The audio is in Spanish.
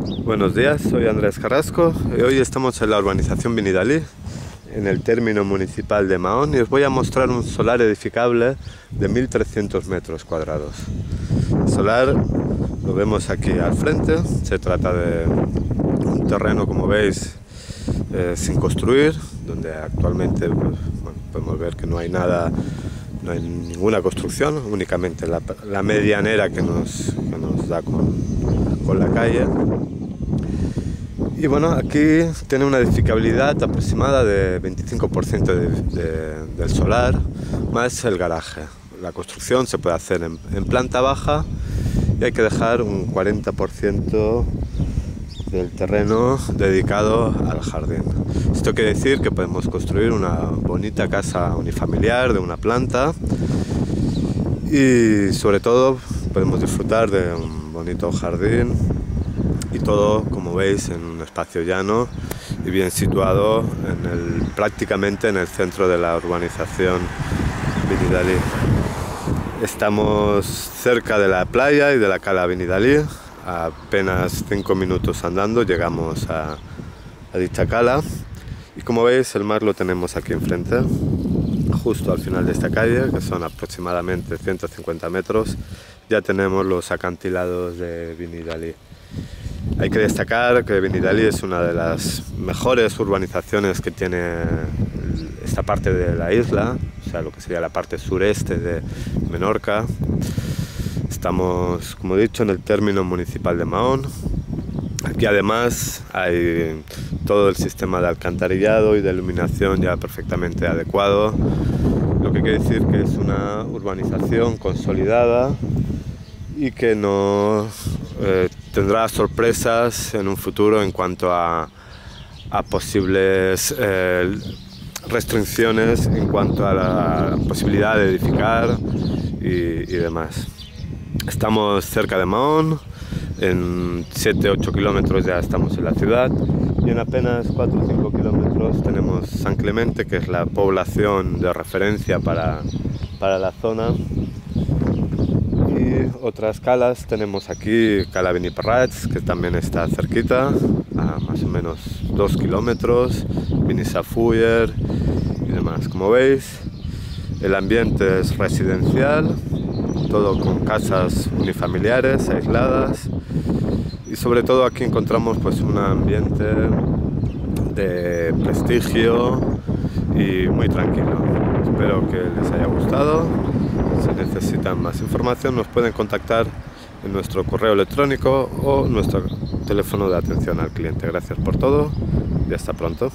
Buenos días, soy Andrés Carrasco y hoy estamos en la urbanización Vinidalí, en el término municipal de Mahón y os voy a mostrar un solar edificable de 1300 metros cuadrados. El solar lo vemos aquí al frente, se trata de un terreno como veis eh, sin construir, donde actualmente pues, podemos ver que no hay nada no hay ninguna construcción, únicamente la, medianera que nos, nos da con, con, la calle. Y bueno, aquí tiene una edificabilidad aproximada de 25% del solar, más el garaje. La construcción se puede hacer en, en planta baja y hay que dejar un 40% del terreno dedicado al jardín. Esto quiere decir que podemos construir una bonita casa unifamiliar de una planta y sobre todo podemos disfrutar de un bonito jardín y todo como veis en un espacio llano y bien situado en el, prácticamente en el centro de la urbanización Vinidalí. Estamos cerca de la playa y de la cala Vinidalí, apenas 5 minutos andando llegamos a, a, dicha cala y como veis el mar lo tenemos aquí enfrente justo al final de esta calle que son aproximadamente 150 metros. Ya tenemos los acantilados de Vinidalí. Hay que destacar que Vinidalí es una de las mejores urbanizaciones que tiene esta parte de la isla, o sea, lo que sería la parte sureste de Menorca. Estamos, como he dicho, en el término municipal de Mahón. Aquí además hay todo el sistema de alcantarillado y de iluminación ya perfectamente adecuado, lo que quiere decir que es una urbanización consolidada y que no eh, tendrá sorpresas en un futuro en cuanto a, posibles eh, restricciones en cuanto a la posibilidad de edificar y demás. Estamos cerca de Mahón, en 7-8 kilómetros ya estamos en la ciudad y en apenas 4 o 5 kilómetros tenemos San Clemente, que es la población de referencia para, para la zona. Y otras calas tenemos aquí Cala Beniparrats, que también está cerquita, a más o menos 2 kilómetros, Vinisafuyer y demás. Como veis, el ambiente es residencial, todo con casas unifamiliares, aisladas y sobre todo aquí encontramos pues un ambiente de prestigio y muy tranquilo. Espero que les haya gustado. Si necesitan más información nos pueden contactar en nuestro correo electrónico o nuestro teléfono de atención al cliente. Gracias por todo y hasta pronto.